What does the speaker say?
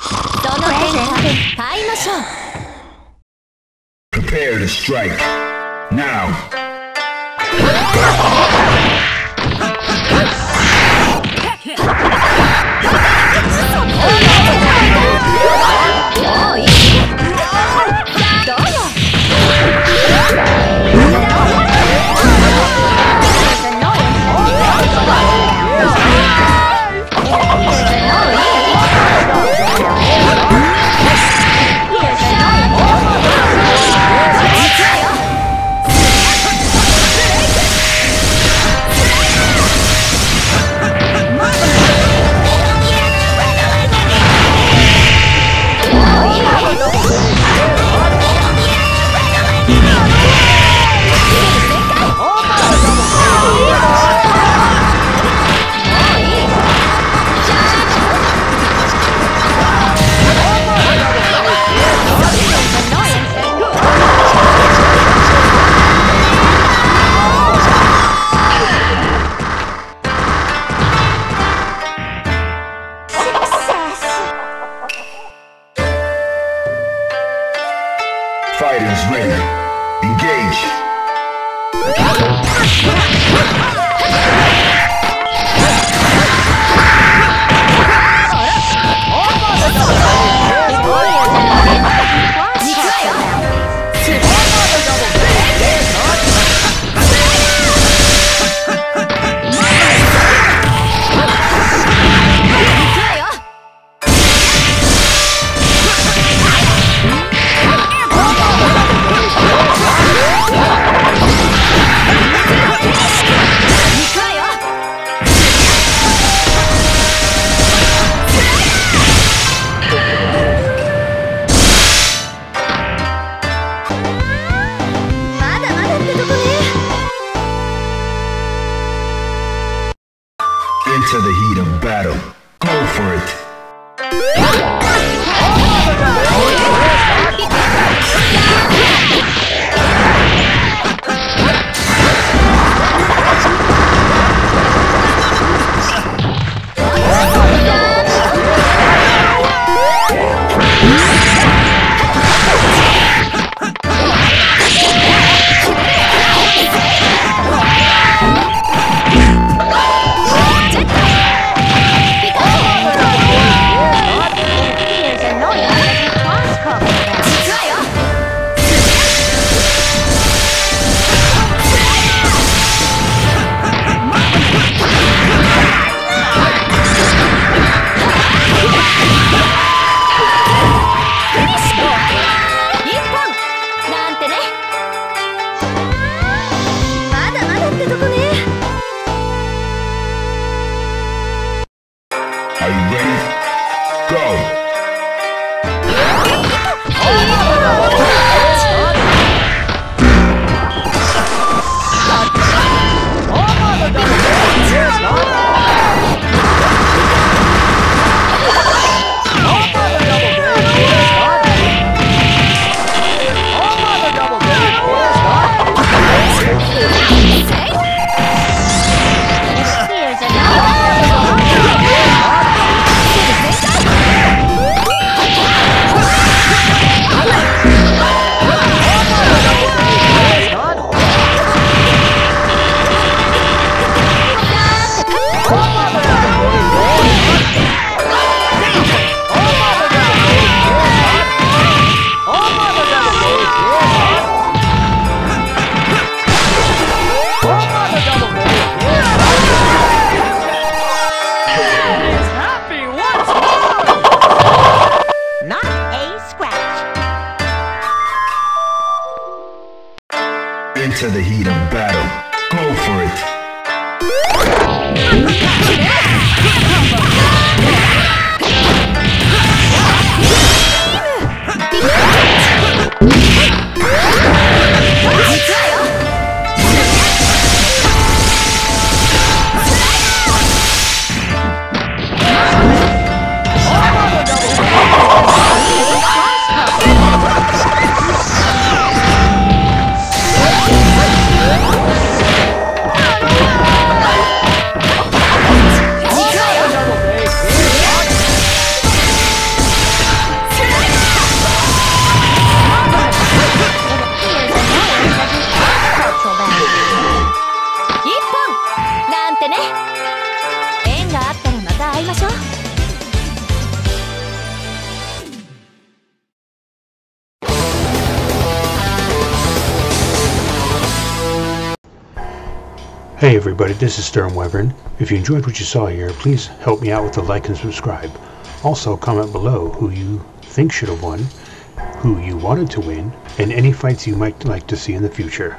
その変化買いましょう Prepare to strike now fighters ready. Go for it. ってね縁があったらまた会いましょう Hey everybody, this is Sturm Wyvern. If you enjoyed what you saw here, please help me out with a like and subscribe. Also, comment below who you think should have won, who you wanted to win, and any fights you might like to see in the future.